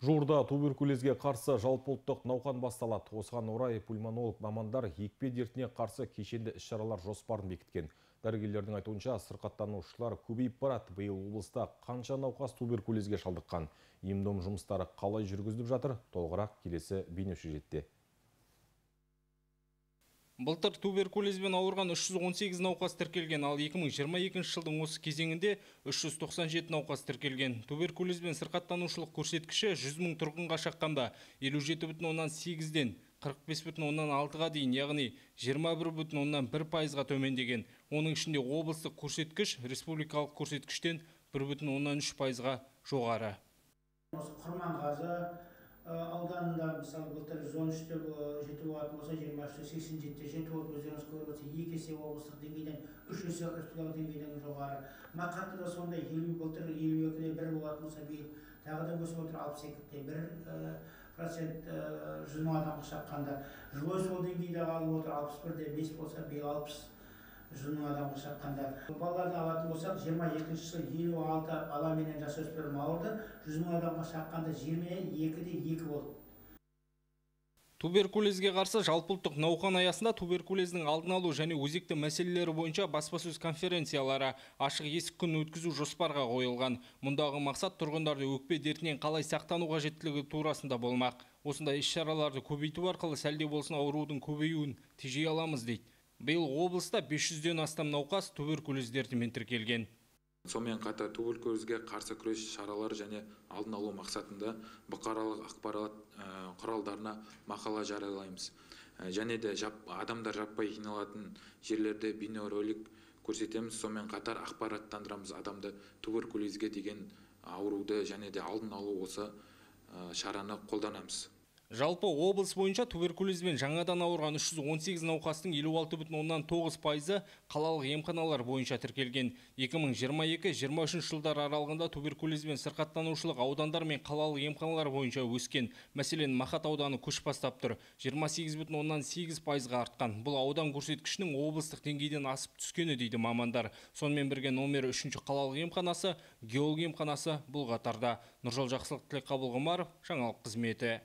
Жуырда туберкулезге қарсы жалпыұлттық науқан басталады. Осыған орай пульмонолог мамандар екпе дертіне қарсы кешенді іс-шаралар жоспарын бекіткен. Дәрігерлердің айтуынша сырқаттанушылар көбейіп барады. Биыл облыста қанша науқас туберкулезге шалдыққан? Ем-дом жұмыстары қалай жүргізіліп жатыр? Толығырақ келесі бейнесюжетте. Былтыр туберкулезбен ауырған 318 науқас тіркелген, ал 2022 жылдың осы кезеңінде 397 науқас тіркелген. Туберкулезбен сырқаттанушылық көрсеткіші 100 мың тұрғынға шаққанда 57,8-ден 45,6-ға дейін, яғни 21,1 пайызға төмендеген. Оның ішінде облыстық көрсеткіш республикалық көрсеткіштен 1,3 пайызға жоғары. Құрманғазы ауданында мысалы былтыр жүз он үште жеті болатын болса жиырма үште сексен жетіде жеті болып өздеріңіз көріп отырсыз. Екі есе облыстық деңгейден үш есе республикалық деңгейден жоғары. Мақатта да сондай. Елу былтыр елу екіде бір болатын болса биыл тағы да өсіп отыр алпыс екіде бір процент жүз мың адамға шаққанда жылой сол деңгейде қалып отыр алпыс бірде бес болса биыл алпыс адамға шаққанда балаларды алатын болсақ жиырма екінші жылы елу алты бала менен жасөспірім ауырды жүз мың адамға шаққанда жиырма екіде екі болды Туберкулезге қарсы жалпыұлттық науқан аясында туберкулездің алдын алу және өзекті мәселелері бойынша баспасөз конференциялары ашық есік күн өткізу жоспарға қойылған. Мұндағы мақсат тұрғындарды өкпе дертінен қалай сақтану қажеттілігі турасында болмақ. Осындай іс-шараларды көбейту арқылы сәлде болсын аурудың көбеюін тежей аламыз дейді биыл облыста 500-ден астам науқас туберкулез дертімен тіркелген. Сонымен қатар туберкулезге қарсы күрес шаралары және алдын алу мақсатында бұқаралық ақпарат құралдарына мақала жариялаймыз. Және де адамдар жаппай жиналатын жерлерде бейнеролик көрсетеміз. Сонымен қатар ақпараттандырамыз адамды туберкулезге деген ауруды және де алдын алу осы шараны қолданамыз. Жалпы облыс бойынша туберкулезбен жаңадан ауырған 318 науқастың 56,9 пайызы қалалық емханалар бойынша тіркелген. 2022-23 жылдар аралығында туберкулезбен сырқаттанушылық аудандар мен қалалық емханалар бойынша өскен. Мәселен, Махат ауданы көш бастап тұр. 28,8 пайызға артқан. Бұл аудан көрсеткішінің облыстық деңгейден асып түскені дейді мамандар. Сонымен бірге номер 3 қалалық емханасы, геолог емханасы бұл қатарда. Нұржол жақсылық тілек жаңалық қызметі.